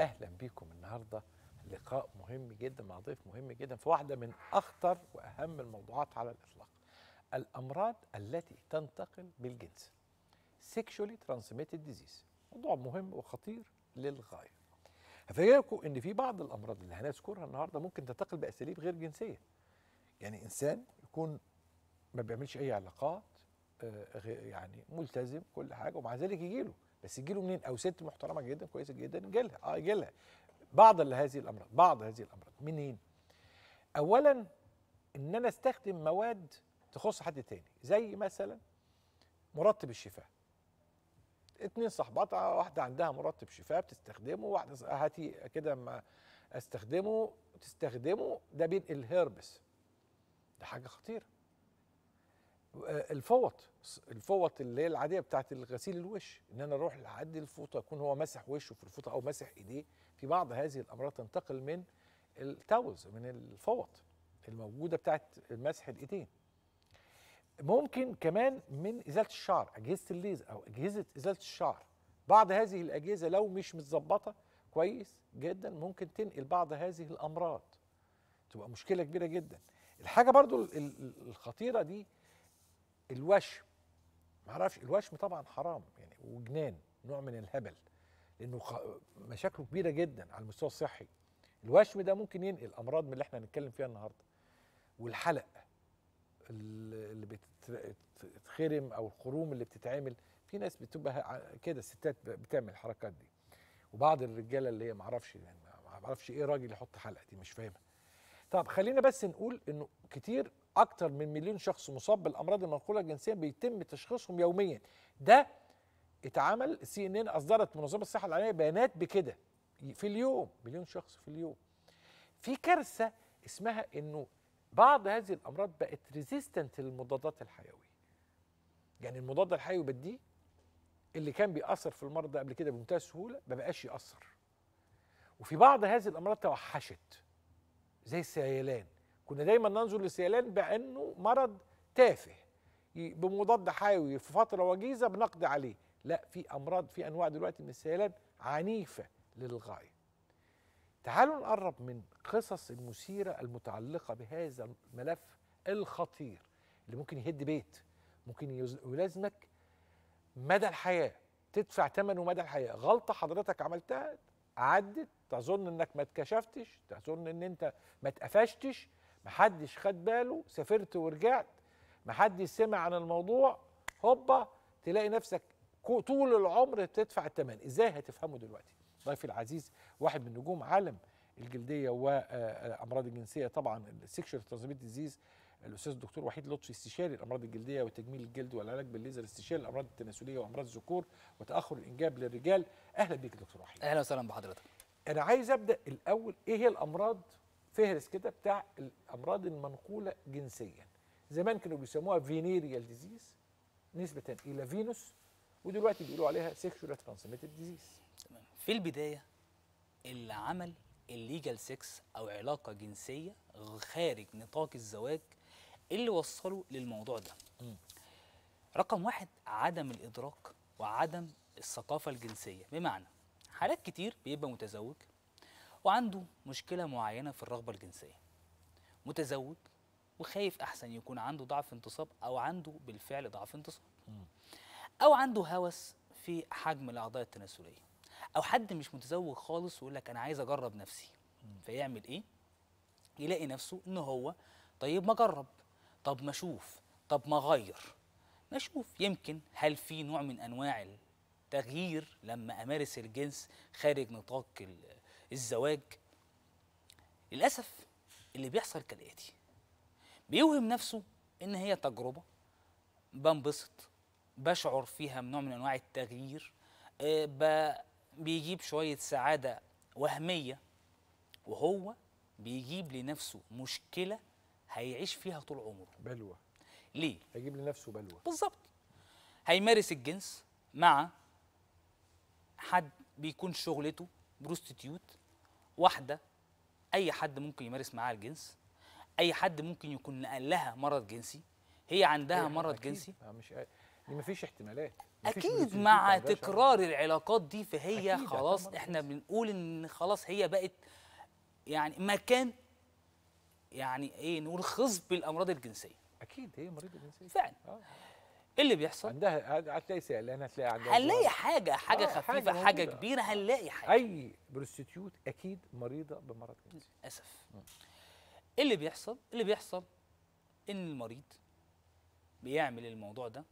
أهلا بيكم النهارده. لقاء مهم جدا مع ضيف مهم جدا في واحدة من أخطر وأهم الموضوعات على الإطلاق. الأمراض التي تنتقل بالجنس. Sexually transmitted disease. موضوع مهم وخطير للغاية. هفاجئكم إن في بعض الأمراض اللي هنذكرها النهارده ممكن تنتقل بأساليب غير جنسية. يعني إنسان يكون ما بيعملش أي علاقات آه، يعني ملتزم كل حاجة ومع ذلك يجي له بس يجي له منين؟ أو ست محترمة جدا كويسة جدا يجي لها آه يجي لها بعض هذه الأمراض بعض هذه الأمراض. منين؟ اولا إن أنا أستخدم مواد تخص حد تاني. زي مثلا مرطب الشفاه اتنين صاحبات واحدة عندها مرطب شفاه بتستخدمه واحدة هاتي كده ما أستخدمه تستخدمه ده بينقل هيربس ده حاجة خطيرة. آه، الفوط الفوط اللي هي العادية بتاعت الغسيل الوش إن أنا أروح لحد الفوطة يكون هو مسح وشه في الفوطة أو مسح إيديه. في بعض هذه الأمراض تنتقل من التاولز من الفوط الموجودة بتاعت مسح الإيدين. ممكن كمان من إزالة الشعر أجهزة الليزر أو أجهزة إزالة الشعر. بعض هذه الأجهزة لو مش متظبطة كويس جدا ممكن تنقل بعض هذه الأمراض. تبقى مشكلة كبيرة جدا. الحاجة برضو ال- ال- الخطيرة دي الوشم معرفش الوشم طبعا حرام يعني وجنان نوع من الهبل لأنه مشاكله كبيرة جدا على المستوى الصحي. الوشم ده ممكن ينقل أمراض من اللي إحنا هنتكلم فيها النهارده. والحلق ال- اللي بتتخرم أو الخروم اللي بتتعمل. في ناس بتبقى كده الستات بتعمل الحركات دي. وبعض الرجالة اللي هي معرفش يعني ما أعرفش إيه راجل يحط حلقة دي مش فاهمها. طب خلينا بس نقول إنه كتير أكتر من مليون شخص مصاب بالأمراض المنقولة جنسيا بيتم تشخيصهم يوميا. ده اتعمل CNN أصدرت منظمة الصحة العالمية بيانات بكده. في اليوم مليون شخص في اليوم. في كارثة اسمها إنه بعض هذه الأمراض بقت resistant للمضادات الحيوية. يعني المضاد الحيوي بديه اللي كان بيأثر في المرض ده قبل كده بمنتهى السهولة ما بقاش يأثر. وفي بعض هذه الأمراض توحشت زي السيلان. كنا دايما ننظر للسيلان بأنه مرض تافه بمضاد حيوي في فترة وجيزة بنقضي عليه. لا في أمراض في أنواع دلوقتي من السيلان عنيفة للغاية. تعالوا نقرب من قصص المثيرة المتعلقة بهذا الملف الخطير اللي ممكن يهد بيت ممكن يلازمك مدى الحياة تدفع ثمنه مدى الحياة. غلطة حضرتك عملتها عدت تظن إنك ما اتكشفتش تظن إن أنت ما اتقفشتش محدش خد باله سافرت ورجعت محدش سمع عن الموضوع هوبا تلاقي نفسك طول العمر تدفع الثمن إزاي هتفهمه دلوقتي؟ ضيفي العزيز واحد من نجوم عالم الجلدية والامراض الجنسية طبعا ال sexual transmitted disease الأستاذ الدكتور وحيد لطفي استشاري الأمراض الجلدية وتجميل الجلد والعلاج بالليزر استشاري الأمراض التناسلية وأمراض الذكور وتأخر الإنجاب للرجال. أهلا بيك دكتور وحيد. أهلا وسهلا بحضرتك. أنا عايز أبدأ الأول إيه هي الأمراض فهرس كده بتاع الأمراض المنقولة جنسيا. زمان كانوا بيسموها venereal disease نسبة إلى فينوس ودلوقتي بيقولوا عليها sexual transmitted disease تمام. في البداية اللي عمل illegal sex أو علاقة جنسية خارج نطاق الزواج اللي وصله للموضوع ده. رقم واحد عدم الإدراك وعدم الثقافة الجنسية. بمعنى حالات كتير بيبقى متزوج وعنده مشكلة معينة في الرغبة الجنسية. متزوج وخايف أحسن يكون عنده ضعف انتصاب أو عنده بالفعل ضعف انتصاب. أو عنده هوس في حجم الأعضاء التناسلية. أو حد مش متزوج خالص ويقول لك أنا عايز أجرب نفسي. فيعمل إيه؟ يلاقي نفسه إن هو طيب ما اجرب طب ما أشوف طب ما اغير ما أشوف يمكن هل في نوع من أنواع التغيير لما أمارس الجنس خارج نطاق الزواج. للأسف اللي بيحصل كالآتي. بيوهم نفسه إن هي تجربة بنبسط بشعر فيها من نوع من أنواع التغيير آه، بيجيب شوية سعادة وهمية وهو بيجيب لنفسه مشكلة هيعيش فيها طول عمره. بلوى ليه؟ هيجيب لنفسه بلوى بالظبط. هيمارس الجنس مع حد بيكون شغلته بروستيتيوت واحدة أي حد ممكن يمارس معاها الجنس أي حد ممكن يكون نقل لها مرض جنسي هي عندها أي حد مرض أكيد. جنسي آه، مش دي مفيش احتمالات مفيش أكيد مع. تكرار العلاقات دي فهي أكيد خلاص إحنا. بنقول إن خلاص هي بقت يعني مكان يعني إيه نقول خصب بالامراض الجنسية أكيد هي مريضة جنسية فعلا آه. إيه اللي بيحصل؟ عندها هتلاقي سيلان هتلاقي عندها هنلاقي. حاجة حاجة آه، خفيفة حاجة حاجة موجودة. كبيرة هنلاقي حاجة. أي prostitute أكيد مريضة بمرض جنسي للأسف. إيه اللي بيحصل اللي بيحصل إن المريض بيعمل الموضوع ده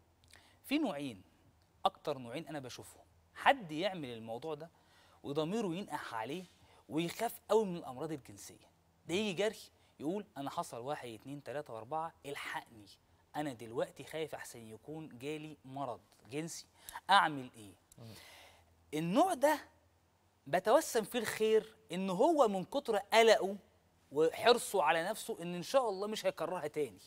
في نوعين أكتر نوعين أنا بشوفهم. حد يعمل الموضوع ده وضميره ينقح عليه ويخاف قوي من الأمراض الجنسية. ده يجي جري يقول أنا حصل واحد اتنين تلاتة وأربعة الحقني. أنا دلوقتي خايف أحسن يكون جالي مرض جنسي. أعمل إيه؟ النوع ده بتوسم فيه الخير إن هو من كتر قلقه وحرصه على نفسه إن إن شاء الله مش هيكررها تاني.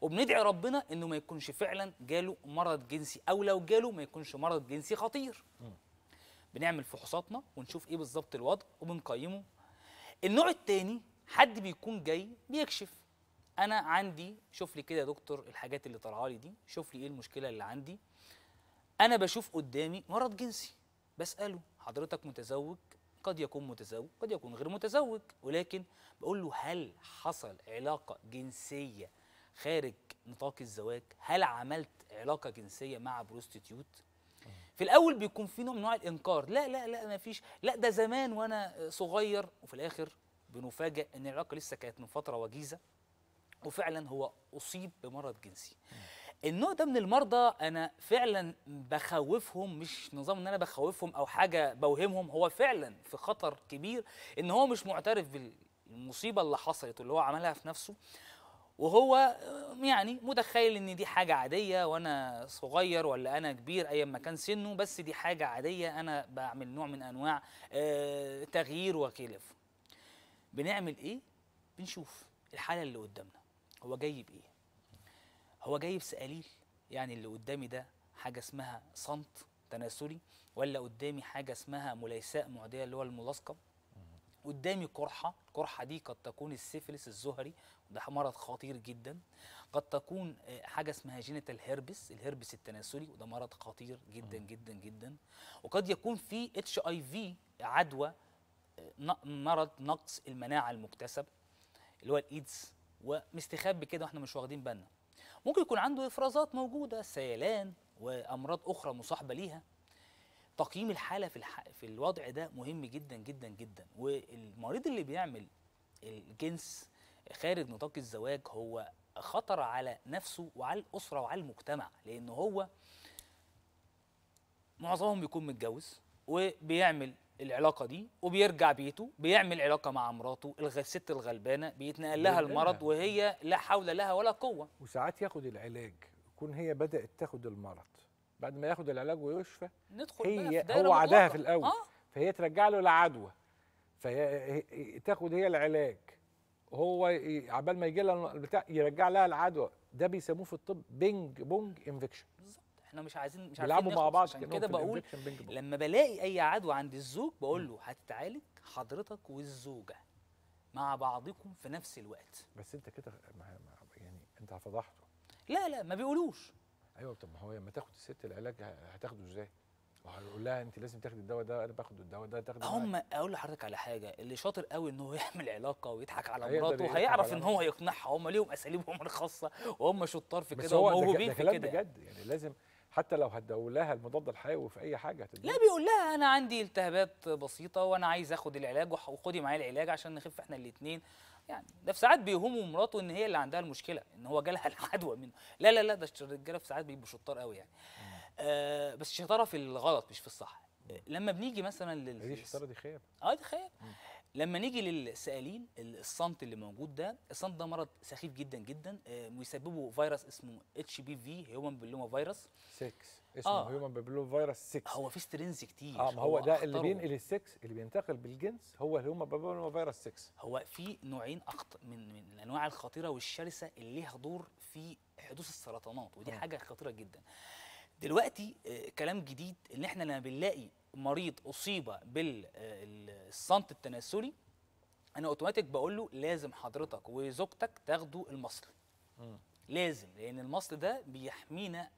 وبندعي ربنا إنه ما يكونش فعلا جاله مرض جنسي أو لو جاله ما يكونش مرض جنسي خطير. بنعمل فحوصاتنا ونشوف إيه بالظبط الوضع وبنقيمه. النوع التاني حد بيكون جاي بيكشف. أنا عندي شوف لي كده يا دكتور الحاجات اللي طالعة لي دي شوف لي إيه المشكلة اللي عندي. أنا بشوف قدامي مرض جنسي بسأله حضرتك متزوج؟ قد يكون متزوج قد يكون غير متزوج. ولكن بقول له هل حصل علاقة جنسية خارج نطاق الزواج؟ هل عملت علاقة جنسية مع بروستيتيوت في الأول بيكون في نوع من انواع الإنكار. لا لا لا ما فيش. لا ده زمان وأنا صغير. وفي الآخر بنفاجئ إن العلاقة لسه كانت من فترة وجيزة. وفعلا هو أصيب بمرض جنسي. النوع ده من المرضى أنا فعلا بخوفهم مش نظام إن أنا بخوفهم أو حاجة بوهمهم هو فعلا في خطر كبير إن هو مش معترف بالمصيبة اللي حصلت واللي هو عملها في نفسه. وهو يعني متخيل إن دي حاجة عادية وأنا صغير ولا أنا كبير ايا ما كان سنه بس دي حاجة عادية أنا بعمل نوع من أنواع آه، تغيير وخلافه بنعمل إيه؟ بنشوف الحالة اللي قدامنا. هو جاي بايه هو جاي بثآليل يعني اللي قدامي ده حاجة اسمها سنط تناسلي ولا قدامي حاجة اسمها مليساء معدية اللي هو الملاصقة؟ قدامي قرحة القرحه دي قد تكون السيفلس الزهري وده مرض خطير جدا. قد تكون آه، حاجة اسمها genital herpes الهربس التناسلي وده مرض خطير جدا جدا جدا. وقد يكون في HIV عدوى آه، مرض نقص المناعة المكتسب اللي هو الايدز ومستخبي كده وإحنا مش واخدين بالنا. ممكن يكون عنده إفرازات موجودة سيلان وأمراض أخرى مصاحبة ليها. تقييم الحالة في الح... في الوضع ده مهم جدا جدا جدا. والمريض اللي بيعمل الجنس خارج نطاق الزواج هو خطر على نفسه وعلى الأسرة وعلى المجتمع لأن هو معظمهم بيكون متجوز وبيعمل العلاقة دي وبيرجع بيته بيعمل علاقة مع مراته الست الغلبانة بيتنقل لها. المرض وهي لا حول لها ولا قوة. وساعات ياخد العلاج يكون هي بدأت تاخد المرض. بعد ما ياخد العلاج ويشفى ندخل بقى هي في دايرة هو عداها. في الأول. آه. فهي ترجع له العدوى. فهي هي- تاخد هي العلاج. هو عبال ما يجي لها البتاع يرجع لها العدوى. ده بيسموه في الطب ping pong infection. بالظبط. إحنا مش عايزين مش عارفين بيلعبوا مع. بعض عشان كده بقول لما بلاقي أي عدوى عند الزوج بقول له هتتعالج حضرتك والزوجة مع بعضكم في نفس الوقت. بس انت كده يعني انت فضحته. لا لا ما بيقولوش. أيوه طب ما هو لما تاخد الست العلاج هتاخده إزاي؟ وهيقول لها أنت لازم تاخدي الدواء ده أنا باخد الدواء ده تاخدي. هم أقول لحضرتك على حاجة اللي شاطر قوي إن هو يعمل علاقة ويضحك على مراته هيعرف إن هو يقنعها. هم ليهم أساليبهم الخاصة وهم شطار في كده وموهوبين ده في كلام كده. بجد يعني لازم حتى لو هتدوا لها المضاد الحيوي في أي حاجة هتديها لا بيقول لها أنا عندي التهابات بسيطة وأنا عايز آخد العلاج وخدي معايا العلاج عشان نخف إحنا الاثنين يعني ده في ساعات بيوهم مراته إن هي اللي عندها المشكلة إن هو جالها العدوى منه. لا لا لا ده الرجالة في ساعات بيبقوا شطار قوي يعني. آه بس شطارة في الغلط مش في الصح. لما بنيجي مثلا دي لل الشطاره دي خير آه تخيل لما نيجي للثآليل ال- السنط اللي موجود ده السنط ده مرض سخيف جدا جدا آه، بيسببه فيروس اسمه HPV human papilloma virus 6 اسمه آه. human papilloma virus 6 هو في strains كتير آه ما هو ده اللي أخطره. بينقل السكس اللي بينتقل بالجنس هو ال human papilloma virus 6 هو في نوعين أخط... من من الأنواع الخطيرة والشرسة اللي ليها دور في حدوث السرطانات ودي مم. حاجة خطيرة جدا دلوقتي آه، كلام جديد إن إحنا لما بنلاقي مريض أصيب بالسنط التناسلي أنا أوتوماتيك بقول له لازم حضرتك وزوجتك تاخدوا المصل. لازم لأن المصل ده بيحمينا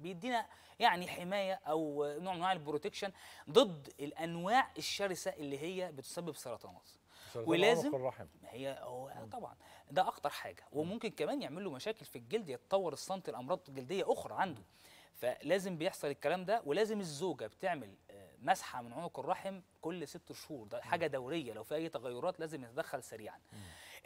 بيدينا يعني حماية أو نوع من أنواع ال protection ضد الأنواع الشرسة اللي هي بتسبب سرطانات. سرطان ولازم- الرحم. ما هي هو طبعا ده أخطر حاجة. وممكن كمان يعمل له مشاكل في الجلد يتطور السنط لأمراض جلدية أخرى عنده. فلازم بيحصل الكلام ده ولازم الزوجة بتعمل مسحة من عنق الرحم كل ست شهور. ده حاجة دورية. لو في أي تغيرات لازم يتدخل سريعا.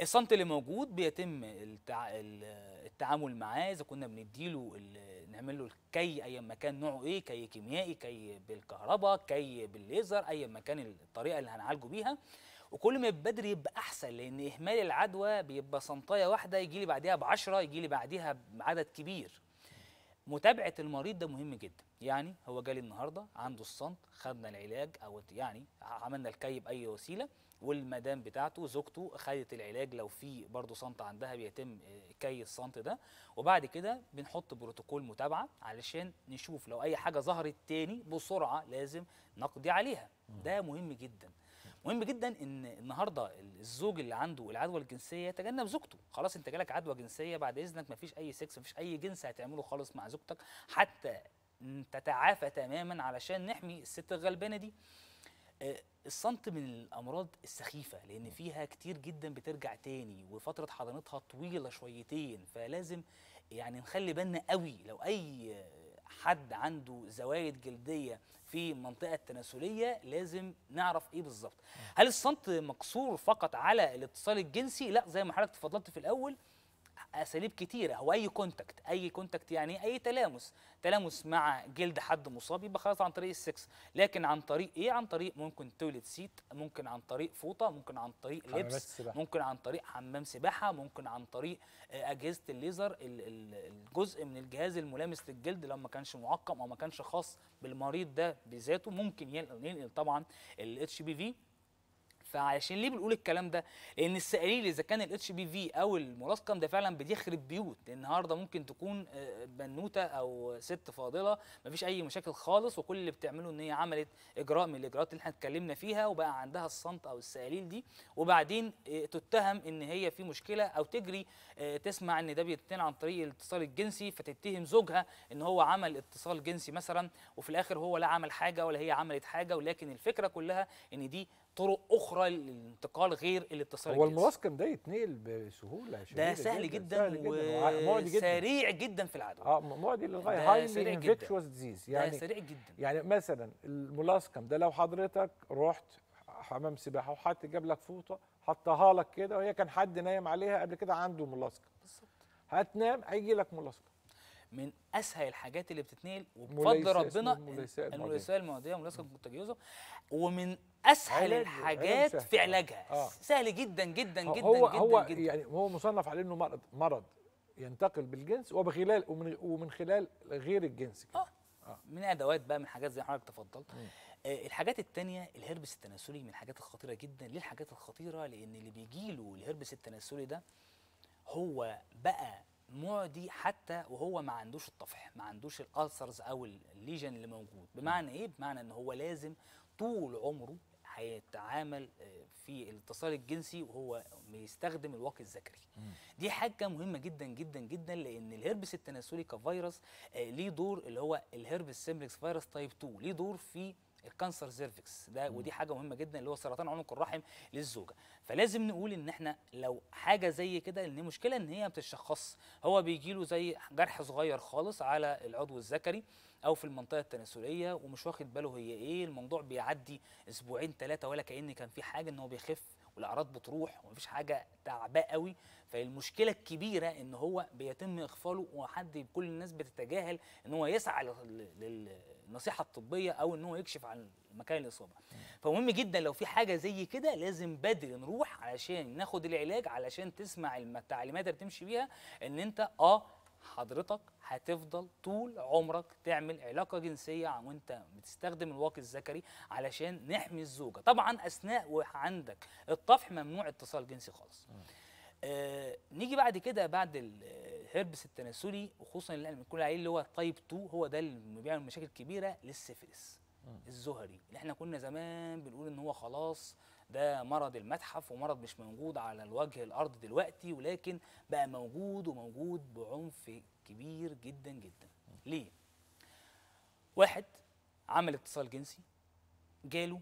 السنط اللي موجود بيتم التع... ال- التعامل معاه. إذا كنا بنديله ال- نعمل له الكي ايا ما كان نوعه إيه كي كيميائي كي بالكهرباء كي بالليزر ايا ما كان الطريقة اللي هنعالجه بيها. وكل ما بدري يبقى أحسن لأن إهمال العدوى بيبقى سنطاية واحدة يجي لي بعديها بعشرة يجي لي بعديها بعدد كبير. متابعة المريض ده مهم جدا. يعني هو جالي النهارده عنده السنط خدنا العلاج أو يعني عملنا الكي باي وسيلة والمدام بتاعته زوجته خدت العلاج لو في برضه سنط عندها بيتم آه، كي السنط ده. وبعد كده بنحط بروتوكول متابعة علشان نشوف لو أي حاجة ظهرت تاني بسرعة لازم نقضي عليها. ده مهم جدا. مهم جدا إن النهارده الزوج اللي عنده العدوى الجنسية يتجنب زوجته. خلاص أنت جالك عدوى جنسية بعد إذنك مفيش أي سكس مفيش أي جنس هتعمله خالص مع زوجتك حتى تتعافى تماما علشان نحمي الست الغلبانة دي. آه، السنط من الأمراض السخيفة لأن فيها كتير جدا بترجع تاني وفترة حضانتها طويلة شويتين فلازم يعني نخلي بالنا قوي. لو أي حد عنده زوايد جلدية في المنطقة التناسلية لازم نعرف إيه بالظبط. هل السنط مقصور فقط على الاتصال الجنسي؟ لا زي ما حضرتك تفضلت في الأول أساليب كتيرة. هو أي contact أي contact يعني أي تلامس. تلامس مع جلد حد مصاب يبقى خلاص عن طريق السكس. لكن عن طريق إيه؟ عن طريق ممكن toilet seat ممكن عن طريق فوطة ممكن عن طريق لبس. ممكن عن طريق حمام سباحة ممكن عن طريق آه، أجهزة الليزر ال- ال- الجزء من الجهاز الملامس للجلد لو ما كانش معقم أو ما كانش خاص بالمريض ده بذاته. ممكن ينقل طبعا ال HPV فعشان ليه بنقول الكلام ده؟ لأن السائلين إذا كان ال HPV أو ال molluscum ده فعلا بيخرب بيوت، النهارده ممكن تكون آه، بنوتة أو ست فاضلة مفيش أي مشاكل خالص وكل اللي بتعمله إن هي عملت إجراء من الإجراءات اللي إحنا اتكلمنا فيها وبقى عندها الصمت أو السائلين دي. وبعدين آه، تتهم إن هي في مشكلة أو تجري آه، تسمع إن ده بيتنقل عن طريق الاتصال الجنسي فتتهم زوجها إن هو عمل اتصال جنسي مثلا وفي الآخر هو لا عمل حاجة ولا هي عملت حاجة. ولكن الفكرة كلها إن دي طرق أخرى للانتقال غير الاتصال هو الملصقم ده يتنقل بسهولة ده سهل جدا, جدا معدي جدا. وسريع جدا في العدوى. آه معدي للغاية. highly. infectious disease يعني سريع جدا. يعني مثلا ال molluscum ده لو حضرتك رحت حمام سباحة وحد جاب لك فوطة حطها لك كده وهي كان حد نايم عليها قبل كده عنده molluscum بالظبط. هتنام هيجي لك molluscum من أسهل الحاجات اللي بتتنقل وبفضل ربنا. المليساء المعديه molluscum contagiosa ومن أسهل الحاجات في. علاجها آه. سهل جدا جدا جدا هو جدا هو جدا يعني هو مصنف على إنه مرض مرض ينتقل بالجنس وبخلال ومن, ومن خلال غير الجنس كمان. آه من أدوات بقى من حاجات زي ما حضرتك تفضلت آه الحاجات التانية الهربس التناسلي من الحاجات الخطيرة جدا ليه الحاجات الخطيرة لأن اللي بيجي له الهربس التناسلي ده هو بقى معدي حتى وهو ما عندوش الطفح ما عندوش الالسرز أو الليجن اللي موجود. بمعنى إيه؟ بمعنى إن هو لازم طول عمره هيتعامل آه، في الاتصال الجنسي وهو بيستخدم الواقي الذكري. دي حاجة مهمة جدا جدا جدا لأن الهربس التناسلي كفيروس آه، ليه دور اللي هو ال herpes simplex virus type 2 ليه دور في ال cancer cervix ده ودي حاجة مهمة جدا اللي هو سرطان عنق الرحم للزوجة. فلازم نقول إن إحنا لو حاجة زي كده ان مشكله إن هي ما بتتشخصش هو بيجي له زي جرح صغير خالص على العضو الذكري أو في المنطقة التناسلية ومش واخد باله هي إيه. الموضوع بيعدي أسبوعين ثلاثة ولا كأن كان في حاجة إن هو بيخف والأعراض بتروح ومفيش حاجة تعباه قوي. فالمشكلة الكبيرة إن هو بيتم إغفاله وحد كل الناس بتتجاهل إن هو يسعى لل- للنصيحه الطبية أو إن هو يكشف عن مكان الإصابة. فمهم جدا لو في حاجة زي كده لازم بدري نروح علشان ناخد العلاج علشان تسمع التعليمات اللي بتمشي بيها إن أنت آه حضرتك هتفضل طول عمرك تعمل علاقة جنسية وأنت بتستخدم الواقي الذكري علشان نحمي الزوجة. طبعا أثناء وعندك الطفح ممنوع اتصال جنسي خالص. آه نيجي بعد كده بعد الهربس التناسلي وخصوصا اللي إحنا بنقول عليه اللي هو type 2 هو ده اللي بيعمل مشاكل كبيرة للسيفلس الزهري. اللي إحنا كنا زمان بنقول إن هو خلاص ده مرض المتحف ومرض مش موجود على الوجه الأرض دلوقتي ولكن بقى موجود وموجود بعنف كبير جدا جدا. ليه؟ واحد عمل اتصال جنسي جاله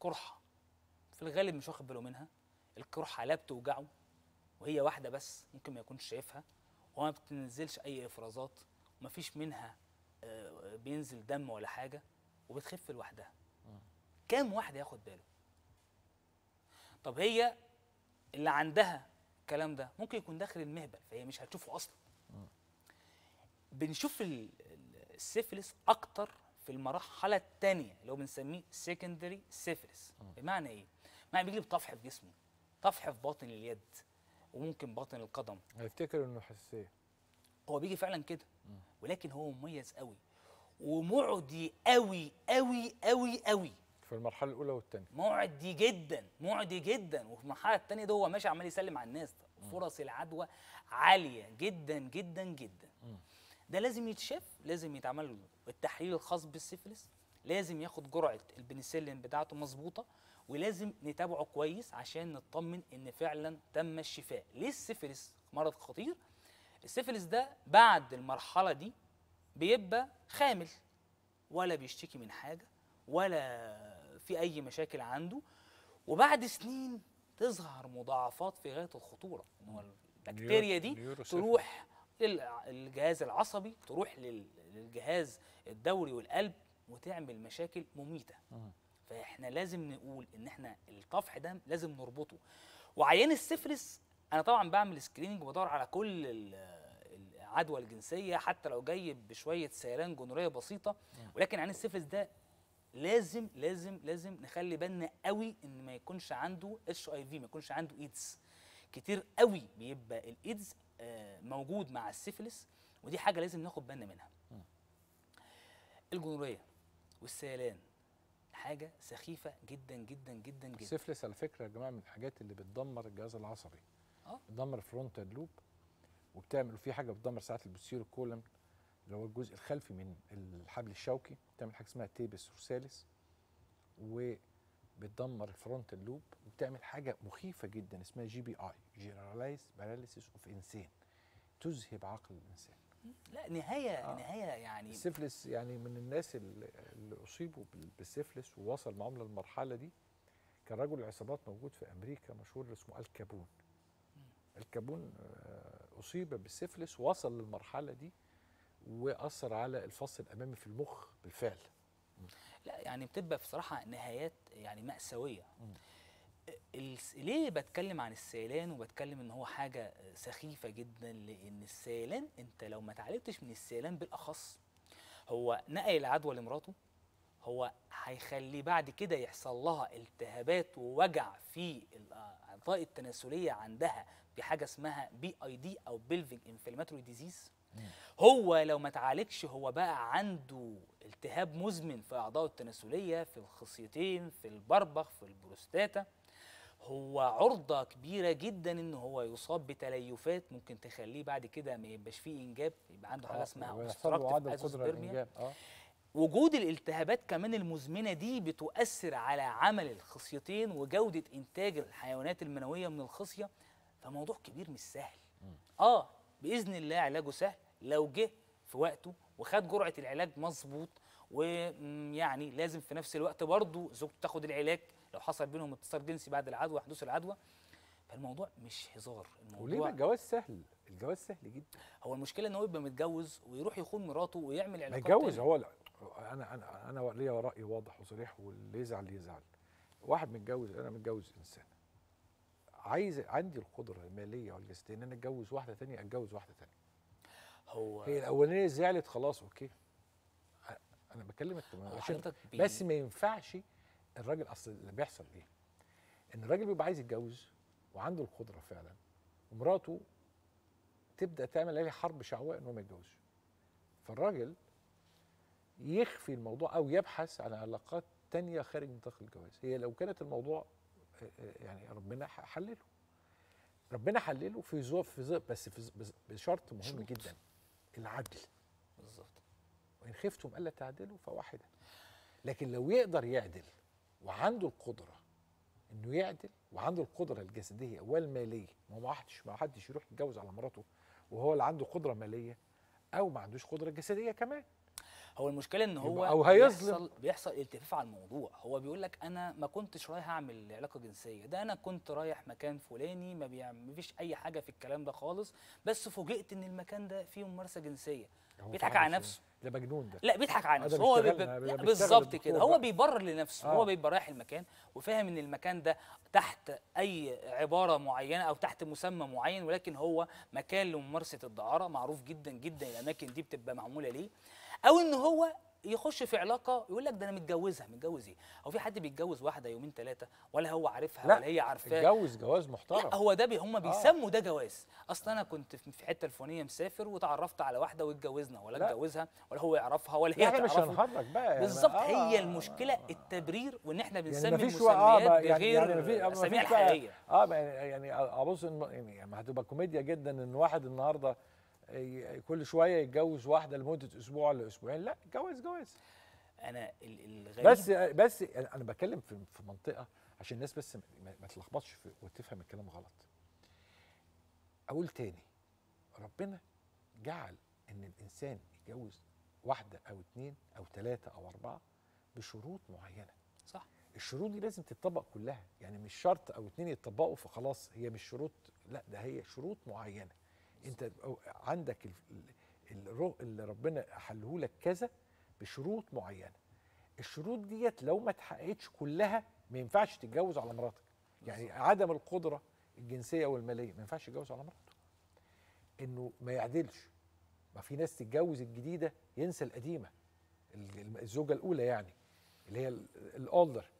قرحه في الغالب مش واخد باله منها. القرحه لا بتوجعه وهي واحدة بس ممكن ما يكونش شايفها. وما بتنزلش أي إفرازات ومفيش منها آه، بينزل دم ولا حاجة وبتخف لوحدها. كام واحد ياخد باله؟ طب هي اللي عندها الكلام ده ممكن يكون داخل المهبل فهي مش هتشوفه أصلا. بنشوف ال- ال- السيفلس أكتر في المرحلة الثانية اللي هو بنسميه secondary syphilis بمعنى إيه؟ معنى بيجي بطفح في جسمه طفح في باطن اليد. وممكن باطن القدم. هيفتكر إنه حساسية. هو بيجي فعلا كده ولكن هو مميز قوي ومعدي قوي قوي قوي قوي. في المرحلة الأولى والثانيه معدي جدا معدي جدا. وفي المرحلة الثانية ده هو ماشي عمال يسلم على الناس. فرص العدوى عالية جدا جدا جدا. ده لازم يتشاف لازم يتعمل له التحليل الخاص بالسيفلس لازم ياخد جرعة البنسلين بتاعته مظبوطة ولازم نتابعه كويس عشان نطمن إن فعلا تم الشفاء. ليه السيفلس مرض خطير؟ السيفلس ده بعد المرحلة دي بيبقى خامل ولا بيشتكي من حاجة ولا في أي مشاكل عنده. وبعد سنين تظهر مضاعفات في غاية الخطورة. البكتيريا دي. تروح للجهاز العصبي تروح لل- للجهاز الدوري والقلب وتعمل مشاكل مميتة. فاحنا لازم نقول إن إحنا الطفح ده لازم نربطه. وعيان السفلس أنا طبعا بعمل screening وبدور على كل ال- العدوى الجنسية حتى لو جاي بشوية سيلان gonorrhea بسيطة. ولكن عيان السفلس ده لازم لازم لازم نخلي بالنا قوي إن ما يكونش عنده HIV ما يكونش عنده إيدز كتير قوي بيبقى الإيدز آه، موجود مع السيفلس ودي حاجة لازم ناخد بالنا منها. ال gonorrhea والسيلان حاجة سخيفة جدا جدا جدا جدا. السيفلس على فكرة يا جماعة من الحاجات اللي بتدمر الجهاز العصبي. آه. بتدمر ال frontal lobe وبتعمل في حاجة بتدمر ساعات ال posterior column اللي هو الجزء الخلفي من الحبل الشوكي. بتعمل حاجة اسمها tabes dorsalis وبتدمر ال frontal lobe وبتعمل حاجة مخيفة جدا اسمها GPI generalized paralysis of insane تذهب عقل الإنسان. لا نهاية آه. نهاية يعني السيفلس يعني من الناس اللي, أصيبوا بال- بالسيفلس ووصل معاهم للمرحلة دي كان رجل عصابات موجود في أمريكا مشهور اسمه الكابون الكابون آه، أصيب بالسيفلس ووصل للمرحلة دي وأثر على الفص الأمامي في المخ بالفعل لا يعني بتبقى بصراحة نهايات يعني. الس- ليه بتكلم عن السيلان وبتكلم إن هو حاجة سخيفة جدا؟ لأن السيلان أنت لو ما اتعالجتش من السيلان بالأخص هو نقل العدوى لمراته هو هيخلي بعد كده يحصل لها التهابات ووجع في الأعضاء التناسلية عندها بحاجة اسمها PID أو pelvic inflammatory disease هو لو ما اتعالجش هو بقى عنده التهاب مزمن في اعضائه التناسلية في الخصيتين في البربخ في البروستاتا. هو عرضة كبيرة جدا إن هو يصاب بتليفات ممكن تخليه بعد كده ما يبقاش فيه إنجاب يبقى عنده اسمها عدم قدرة azoospermia. الإنجاب آه. وجود الالتهابات كمان المزمنة دي بتؤثر على عمل الخصيتين وجودة إنتاج الحيوانات المنوية من الخصية فموضوع كبير مش سهل. آه بإذن الله علاجه سهل. لو جه في وقته وخد جرعة العلاج مظبوط ويعني لازم في نفس الوقت برضه زوجته تاخد العلاج لو حصل بينهم اتصال جنسي بعد العدوى حدوث العدوى فالموضوع مش هزار. وليه الموضوع بقى؟ الجواز سهل. الجواز سهل جدا. هو المشكلة إن هو يبقى متجوز ويروح يخون مراته ويعمل علاقات تانية. هو لا أنا أنا أنا ليا رأي واضح وصريح واللي يزعل يزعل. واحد متجوز أنا متجوز إنسان. عايز عندي القدرة المالية والجسدية إن أنا أتجوز واحدة تانية أتجوز واحدة تانية. هو هي الأولانية زعلت خلاص أوكي. أنا بكلمك عشان بس ما ينفعش الراجل أصل اللي بيحصل إيه؟ إن الراجل بيبقى عايز يتجوز وعنده القدرة فعلا ومراته تبدأ تعمل عليه حرب شعواء إن هو ما يتجوزش. فالراجل يخفي الموضوع أو يبحث عن علاقات تانية خارج نطاق الجواز. هي لو كانت الموضوع آه، آه، يعني ربنا حلله. ربنا حلله في ظروف في ظروف بس في بشرط مهم شروط. جدا العدل. بالظبط. وإن خفتم ألا تعدلوا فواحدة. لكن لو يقدر يعدل وعنده القدرة إنه يعدل وعنده القدرة الجسدية والمالية. ما هو ما حدش ما حدش يروح يتجوز على مراته وهو اللي عنده قدرة مالية أو ما عندوش قدرة جسدية كمان. هو المشكلة إن هو أو هيظلم. بيحصل, بيحصل التفاف على الموضوع. هو بيقول لك أنا ما كنتش رايح أعمل علاقة جنسية. ده أنا كنت رايح مكان فلاني ما بيعمل فيش أي حاجة في الكلام ده خالص بس فوجئت إن المكان ده فيه ممارسة جنسية. بيضحك على. نفسه. ده مجنون ده. لا بيضحك على نفسه هو بالظبط كده. هو بيبرر لنفسه. آه. هو بيبقى رايح المكان وفاهم إن المكان ده تحت أي عبارة معينة أو تحت مسمى معين ولكن هو مكان لممارسة الدعارة معروف جدا جدا. الأماكن دي بتبقى معمولة ليه. أو إن هو يخش في علاقة يقول لك ده أنا متجوزها متجوز إيه؟ هو في حد بيتجوز واحدة يومين ثلاثة ولا هو عارفها لا ولا هي عارفاه؟ اتجوز جواز محترم. لا هو ده بي هم بيسموا ده جواز. أصل أنا كنت في في حتة الفلانية مسافر وتعرفت على واحدة واتجوزنا ولا لا. اتجوزها ولا هو يعرفها ولا لا، هي إحنا مش تعرفه هنهرج بقى يعني. بالظبط آه، هي آه، المشكلة التبرير وإن إحنا يعني بنسمي آه المسميات يعني بغير يعني مفي- ما أساميها بقى- الحقيقية. آه يعني يعني أبص يعني ما هتبقى كوميديا جدا إن واحد النهارده كل شوية يتجوز واحدة لمدة أسبوع ولا أسبوعين. لا جواز جواز. أنا ال- الغريب بس بس أنا بتكلم في في منطقة عشان الناس بس ما, تلخبطش وتفهم الكلام غلط. أقول تاني ربنا جعل إن الإنسان يتجوز واحدة أو اتنين أو تلاتة أو أربعة بشروط معينة. صح. الشروط دي لازم تتطبق كلها. يعني مش شرط أو اتنين يتطبقوا فخلاص هي مش شروط لا ده هي شروط معينة. انت عندك ال- ال- الرو- اللي ربنا حله لك كذا بشروط معينة. الشروط ديت لو ما اتحققتش كلها ما ينفعش تتجوز على مراتك. يعني عدم القدرة الجنسية والماليه ما ينفعش يتجوز على مراته. إنه ما يعدلش. ما في ناس تتجوز الجديدة ينسى القديمة. ال- الزوجة الأولى يعني اللي هي ال- الاولدر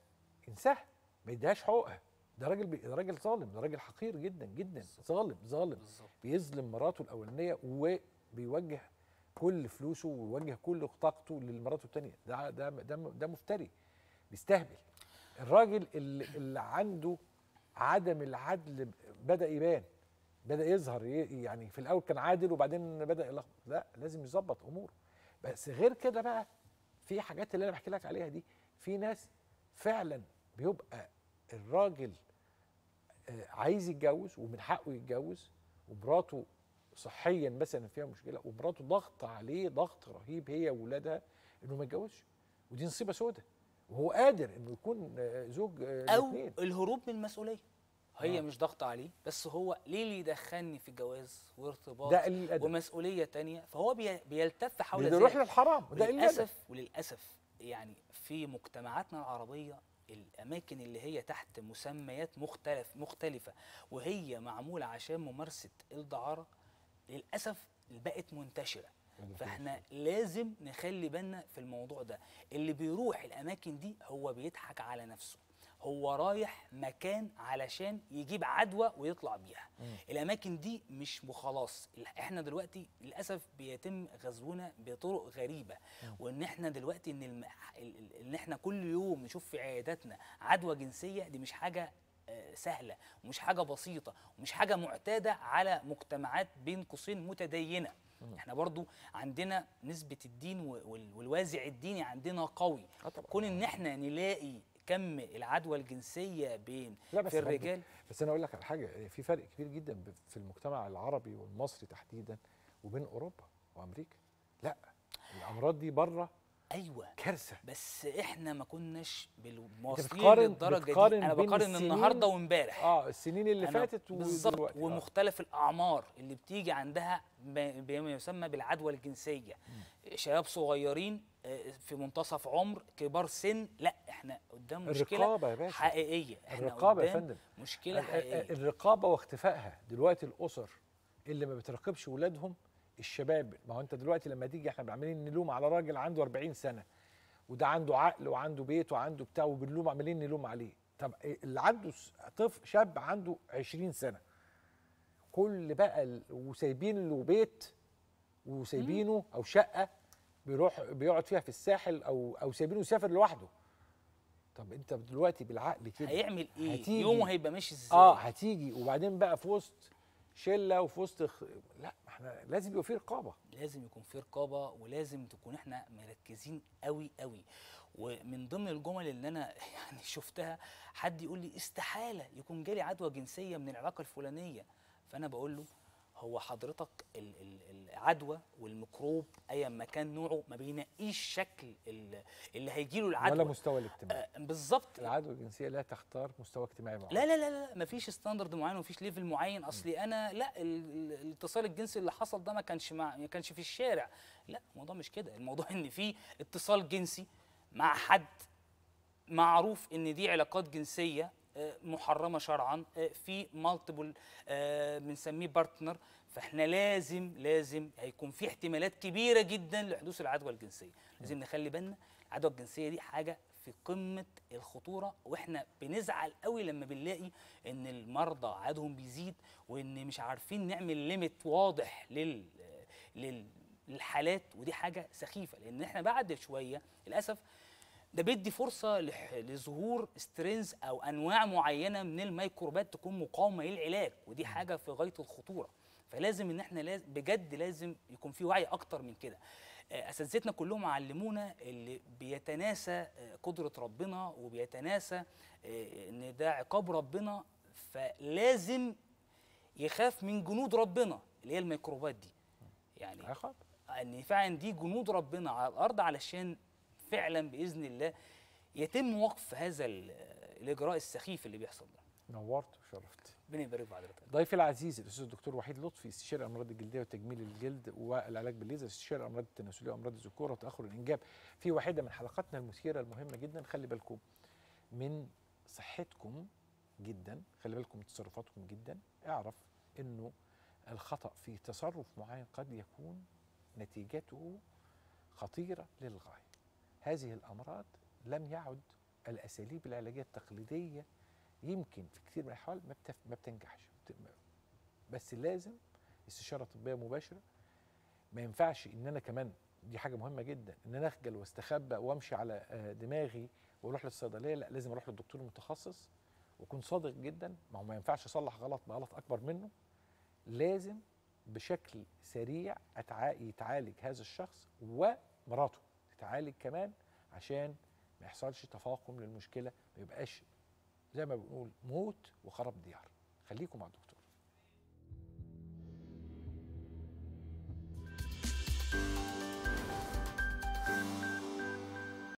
ينساها. ما يديهاش حقوقها. ده راجل بي... ده راجل ظالم ده راجل حقير جدا جدا ظالم ظالم. بيظلم مراته الأولانية وبيوجه كل فلوسه ويوجه كل طاقته لمراته الثانية ده ده ده ده مفتري بيستهبل. الراجل اللي, اللي عنده عدم العدل بدأ يبان بدأ يظهر يعني في الأول كان عادل وبعدين بدأ يلخبط لا لازم يظبط أموره. بس غير كده بقى في حاجات اللي أنا بحكي لك عليها دي في ناس فعلا بيبقى الراجل عايز يتجوز ومن حقه يتجوز ومراته صحيا مثلا فيها مشكلة ومراته ضغط عليه ضغط رهيب هي واولادها إنه ما يتجوزش. ودي نصيبة سودة. وهو قادر إنه يكون زوج أو الاثنين. الهروب من المسؤولية. هي آه. مش ضغط عليه بس هو ليه اللي يدخلني في جواز وارتباط ده ومسؤولية تانية؟ فهو بي- بيلتف حول ده ذلك. للحرام وده قليل الأدب. وللاسف وللأسف يعني في مجتمعاتنا العربية الأماكن اللي هي تحت مسميات مختلف مختلفة وهي معمولة عشان ممارسة الدعارة للأسف بقت منتشرة. فإحنا لازم نخلي بالنا في الموضوع ده. اللي بيروح الأماكن دي هو بيضحك على نفسه. هو رايح مكان علشان يجيب عدوى ويطلع بيها مم. الأماكن دي مش وخلاص إحنا دلوقتي للأسف بيتم غزونا بطرق غريبة مم. وإن إحنا دلوقتي إن الم... ال- ال- إن إحنا كل يوم نشوف في عياداتنا عدوى جنسية دي مش حاجة آه، سهلة ومش حاجة بسيطة ومش حاجة معتادة على مجتمعات بين قوسين متدينة. إحنا برضو عندنا نسبة الدين والوازع الديني عندنا قوي آه. كون إن إحنا نلاقي كم العدوى الجنسية بين لا بس في الرجال؟ بس أنا أقول لك على حاجة في فرق كبير جدا في المجتمع العربي والمصري تحديدا وبين أوروبا وأمريكا. لا الأمراض دي بره أيوه كارثة. بس إحنا ما كناش واصلين بتقارن- للدرجة دي. بتقارن أنا بين بقارن النهارده وامبارح. آه السنين اللي فاتت بالظبط آه. ومختلف الأعمار اللي بتيجي عندها بما يسمى بالعدوى الجنسية. شباب صغيرين آه، في منتصف عمر كبار سن لا إحنا قدام مشكلة الرقابة يا باشا. حقيقية. إحنا الرقابة يا فندم. مشكلة حقيقية. الرقابة واختفائها دلوقتي الأسر اللي ما بتراقبش ولادهم الشباب. ما هو انت دلوقتي لما تيجي إحنا عمالين نلوم على راجل عنده 40 سنة وده عنده عقل وعنده بيت وعنده بتاع وبنلوم عمالين نلوم عليه. طب اللي عنده طفل شاب عنده 20 سنة كل بقى وسايبين له بيت وسايبينه أو شقة بيروح بيقعد فيها في الساحل أو أو سايبينه يسافر لوحده. طب أنت دلوقتي بالعقل كده هيعمل إيه؟ هتيجي. يومه هيبقى ماشي إزاي؟ آه هتيجي وبعدين بقى في وسط شلة وفي وسط خ... لا إحنا لازم يبقى في رقابة. لازم يكون في رقابة ولازم تكون إحنا مركزين قوي قوي ومن ضمن الجمل اللي أنا يعني شفتها حد يقول لي استحالة يكون جالي عدوى جنسية من العلاقة الفلانية. فأنا بقول له هو حضرتك ال- ال- العدوى والميكروب ايا ما كان نوعه ما بينقيش شكل ال- اللي هيجيله العدوى. ولا مستوى الاجتماعي. آه، بالظبط. العدوى الجنسية لا تختار مستوى اجتماعي معين. لا لا لا لا مفيش standard معين ومفيش level معين. أصلي أنا لا ال- ال- الاتصال الجنسي اللي حصل ده ما كانش مع ما كانش في الشارع. لا الموضوع مش كده. الموضوع إن في اتصال جنسي مع حد معروف إن دي علاقات جنسية محرمة شرعا آه، في multiple بنسميه partner فإحنا لازم لازم هيكون في احتمالات كبيرة جدا لحدوث العدوى الجنسية. لازم نخلي بالنا العدوى الجنسية دي حاجة في قمة الخطورة وإحنا بنزعل قوي لما بنلاقي إن المرضى عددهم بيزيد وإن مش عارفين نعمل limit واضح لل لل للحالات. ودي حاجة سخيفة لأن إحنا بعد شوية للأسف ده بيدي فرصة لظهور سترينز أو أنواع معينة من الميكروبات تكون مقاومة للعلاج ودي حاجة في غاية الخطورة. فلازم إن إحنا لازم بجد لازم يكون في وعي أكتر من كده. آه، أساتذتنا كلهم علمونا اللي بيتناسى آه، قدرة ربنا وبيتناسى آه، إن ده عقاب ربنا فلازم يخاف من جنود ربنا اللي هي الميكروبات دي. يعني عقاب إن فعلا دي جنود ربنا على الأرض علشان فعلا بإذن الله يتم وقف هذا ال- الإجراء السخيف اللي بيحصل ده. نورت وشرفت. ربنا يبارك في حضرتك. ضيفي العزيز الأستاذ الدكتور وحيد لطفي استشاري الامراض الجلدية وتجميل الجلد والعلاج بالليزر استشاري الامراض التناسلية وأمراض الذكورة وتأخر الإنجاب. في واحدة من حلقاتنا المثيرة المهمة جدا خلي بالكم من صحتكم جدا خلي بالكم من تصرفاتكم جدا. اعرف إنه الخطأ في تصرف معين قد يكون نتيجته خطيرة للغاية. هذه الأمراض لم يعد الأساليب العلاجية التقليدية يمكن في كثير من الأحوال ما. ما بتنجحش بت... بس لازم استشارة طبية مباشرة ما ينفعش إن أنا كمان دي حاجة مهمة جدا إن أنا أخجل واستخبى وأمشي على آه، دماغي وأروح للصيدلية لا لازم أروح للدكتور المتخصص وأكون صادق جدا ما هو ما ينفعش أصلح غلط بغلط أكبر منه لازم بشكل سريع. يتعالج هذا الشخص ومراته تتعالج كمان عشان ما يحصلش تفاقم للمشكلة ما يبقاش زي ما بنقول موت وخراب ديار. خليكم مع الدكتور.